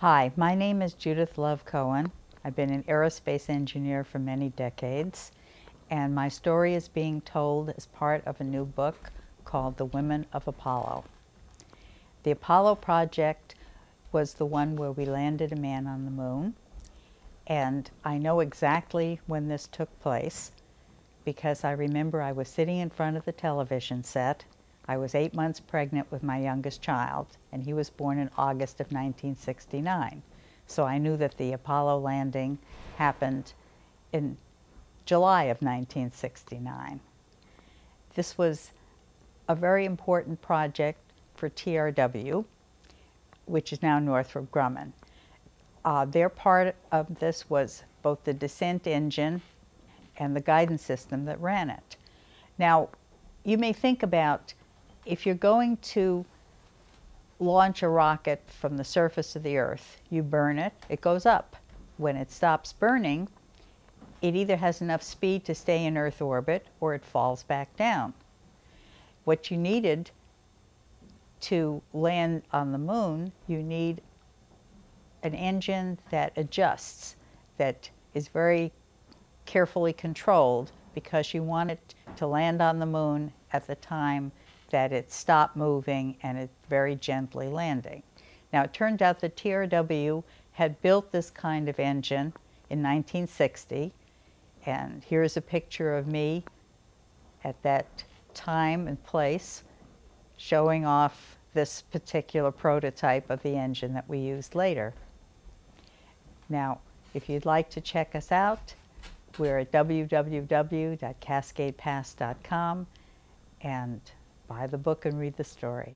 Hi, my name is Judith Love Cohen. I've been an aerospace engineer for many decades, and my story is being told as part of a new book called The Women of Apollo. The Apollo project was the one where we landed a man on the moon, and I know exactly when this took place because I remember I was sitting in front of the television set I was eight months pregnant with my youngest child, and he was born in August of 1969. So I knew that the Apollo landing happened in July of 1969. This was a very important project for TRW, which is now Northrop Grumman. Uh, their part of this was both the descent engine and the guidance system that ran it. Now, you may think about if you're going to launch a rocket from the surface of the Earth, you burn it, it goes up. When it stops burning, it either has enough speed to stay in Earth orbit or it falls back down. What you needed to land on the moon, you need an engine that adjusts, that is very carefully controlled because you want it to land on the moon at the time that it stopped moving and it very gently landing. Now it turned out that TRW had built this kind of engine in 1960 and here's a picture of me at that time and place showing off this particular prototype of the engine that we used later. Now, if you'd like to check us out, we're at www.cascadepass.com and buy the book and read the story.